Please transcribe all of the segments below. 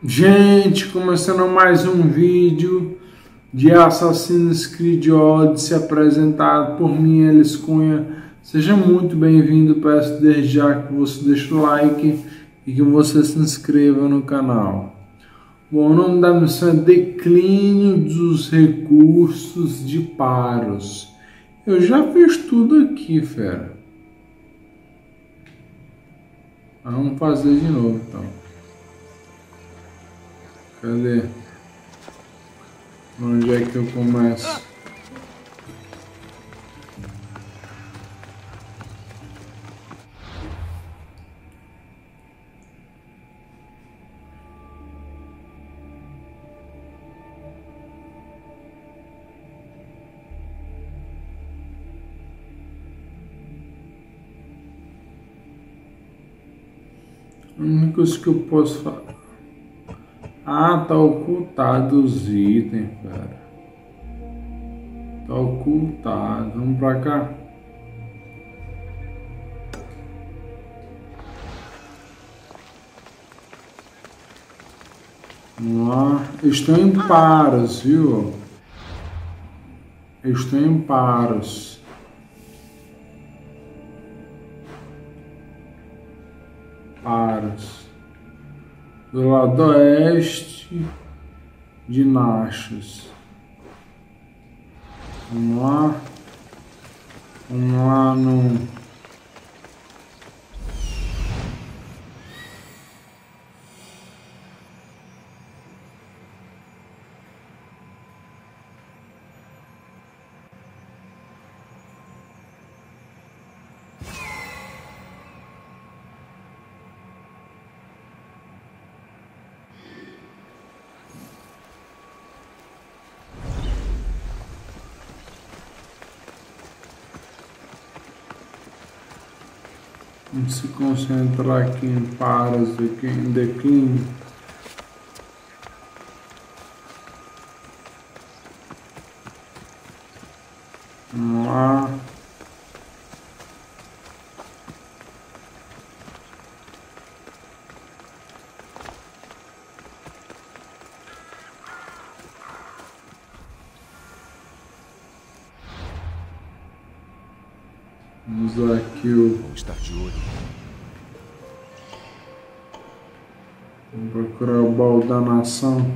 Gente, começando mais um vídeo de Assassin's Creed Odyssey apresentado por mim, Elis Cunha. Seja muito bem-vindo, peço desde já que você deixe o like e que você se inscreva no canal. Bom, o nome da missão é Declínio dos Recursos de Paros. Eu já fiz tudo aqui, fera. Vamos fazer de novo, então. Cadê? Onde é que eu começo? Coisa que eu posso falar. Ah, tá ocultado os itens, cara. Tá ocultado. Vamos pra cá. Vamos lá. Estou em paros, viu? Estou em paros. Paros do lado oeste de Nachos. Vamos lá. Vamos lá no Vamos se concentrar aqui em paras, aqui em declínio. Vamos lá. Vamos usar aqui o. Vou estar de olho. Vamos procurar o baú da nação.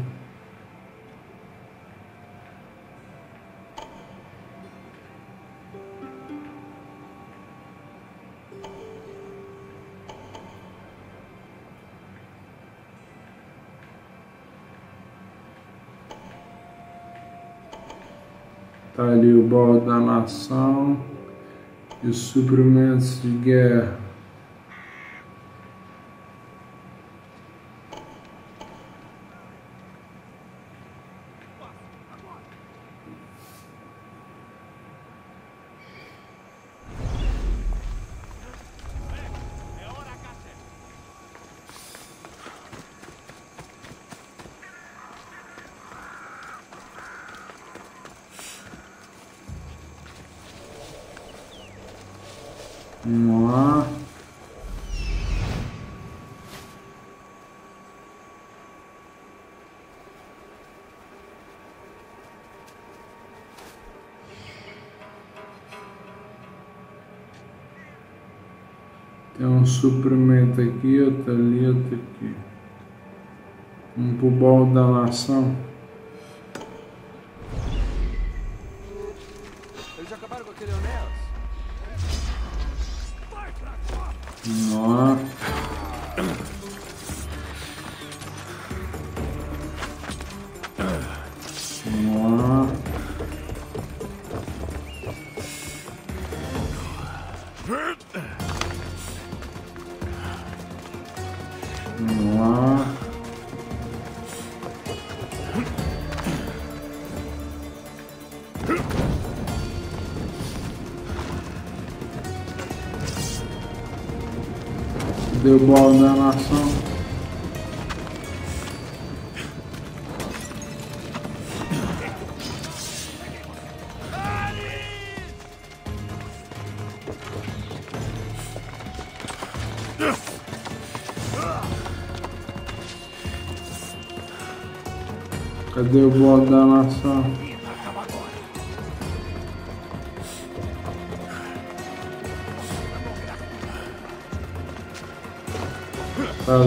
Tá ali o baú da nação Isso para o menos de guerra. Vamos lá. Tem um suprimento aqui, outro ali, outro aqui. Vamos pro baú da nação. Eles acabaram com aquele Enéas? Vamos Deu bola da nação. Cadê o bode da nação? Tá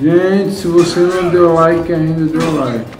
Gente, se você não deu like ainda, deu like.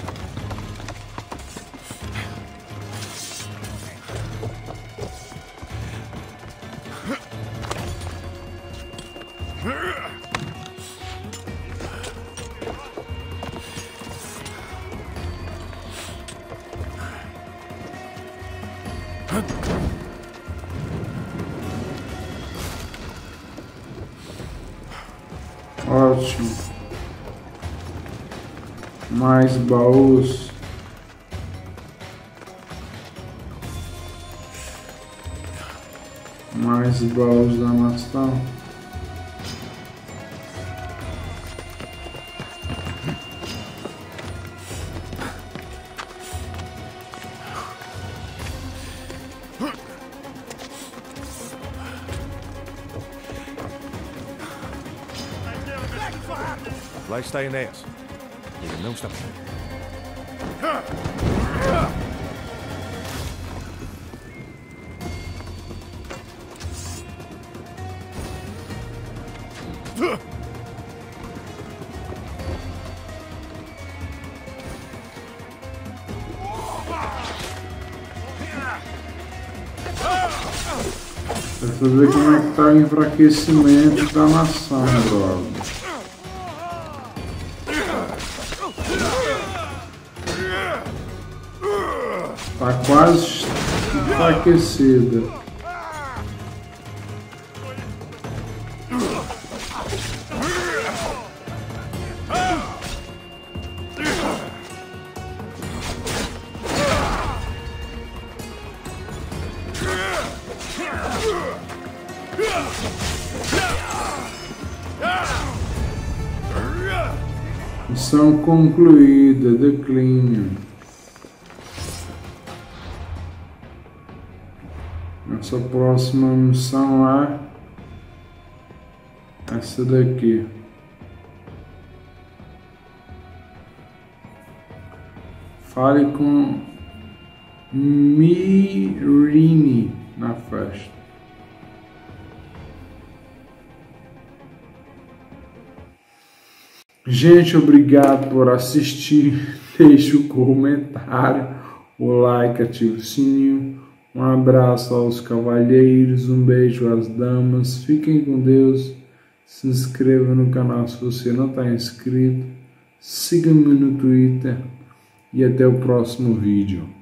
Ótimo. Mais baús. Mais baús da nação. Lá está Enéas. Ele não está bem. Pra ver como é que tá o enfraquecimento da nação, brother. Tá quase enfraquecida. Missão concluída, declínio. Nossa próxima missão é essa daqui. Fale com Mirini na festa. Gente, obrigado por assistir. Deixe o comentário, o like, ative o sininho. Um abraço aos cavalheiros, um beijo às damas. Fiquem com Deus. Se inscreva no canal se você não está inscrito. Siga-me no Twitter e até o próximo vídeo.